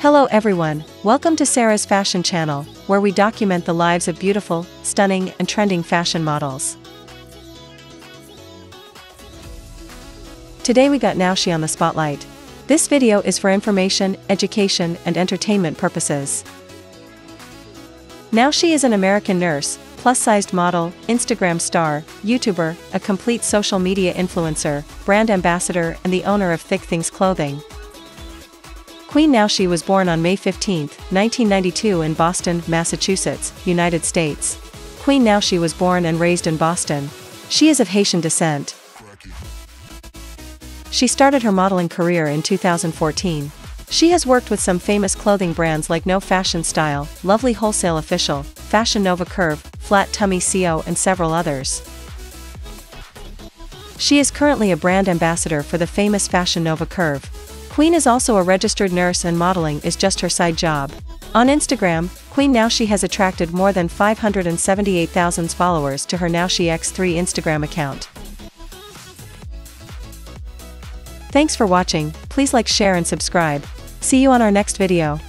Hello everyone, welcome to Sarah's Fashion Channel, where we document the lives of beautiful, stunning, and trending fashion models. Today we got Noushie on the spotlight. This video is for information, education, and entertainment purposes. Noushie is an American nurse, plus-sized model, Instagram star, YouTuber, a complete social media influencer, brand ambassador, and the owner of Thick Things Clothing. Queen Noushie was born on May 15, 1992 in Boston, Massachusetts, United States. Queen Noushie was born and raised in Boston. She is of Haitian descent. She started her modeling career in 2014. She has worked with some famous clothing brands like No Fashion Style, Lovely Wholesale Official, Fashion Nova Curve, Flat Tummy CO and several others. She is currently a brand ambassador for the famous Fashion Nova Curve. Queen is also a registered nurse and modeling is just her side job. On Instagram, Queen Noushie has attracted more than 578,000 followers to her Noushie X3 Instagram account. Thanks for watching, please like share and subscribe. See you on our next video.